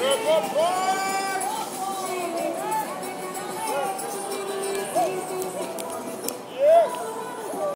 Good, good, good.